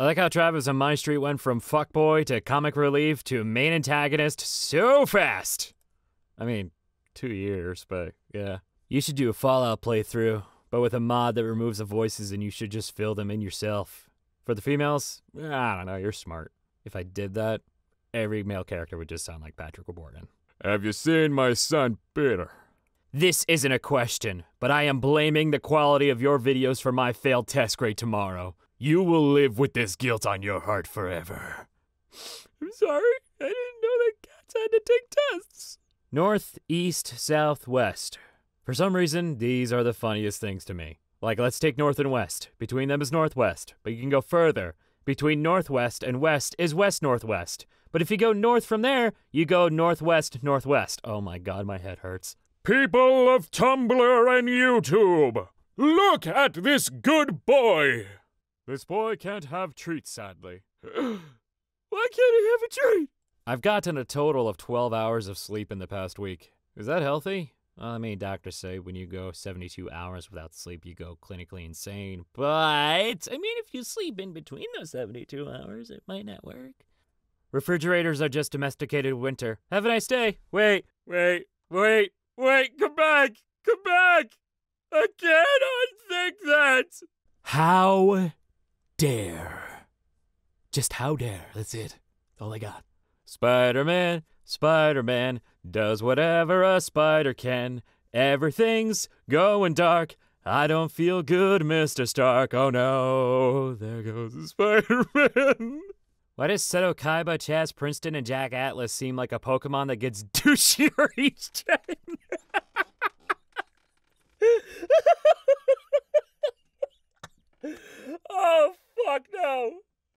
I like how Travis on MyStreet went from fuckboy to comic relief to main antagonist so fast. I mean, two years, but yeah. You should do a Fallout playthrough, but with a mod that removes the voices and you should just fill them in yourself. For the females, I don't know, you're smart. If I did that, every male character would just sound like Patrick Warburton. Have you seen my son Peter? This isn't a question, but I am blaming the quality of your videos for my failed test grade tomorrow. You will live with this guilt on your heart forever. I'm sorry. I didn't know that cats had to take tests. North, east, south, west. For some reason, these are the funniest things to me. Like, let's take north and west. Between them is northwest, but you can go further. Between northwest and west is west northwest. But if you go north from there, you go northwest northwest. Oh my god, my head hurts. People of Tumblr and YouTube, look at this good boy. This boy can't have treats, sadly. Why can't he have a treat? I've gotten a total of 12 hours of sleep in the past week. Is that healthy? Well, I mean, doctors say when you go 72 hours without sleep, you go clinically insane. But, I mean, if you sleep in between those 72 hours, it might not work. Refrigerators are just domesticated winter. Have a nice day. Wait, wait, wait, wait, come back, come back. I can't unthink that. How dare. Just how dare. That's it. All I got. Spider Man, Spider Man, does whatever a spider can. Everything's going dark. I don't feel good, Mr. Stark. Oh no, there goes the Spider Man. Why does Seto Kaiba, Chazz Princeton, and Jack Atlas seem like a Pokemon that gets douchier each gen?